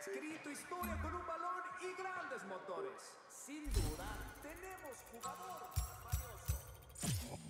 escrito historia con un balón y grandes motores. Sin duda, tenemos jugador valioso.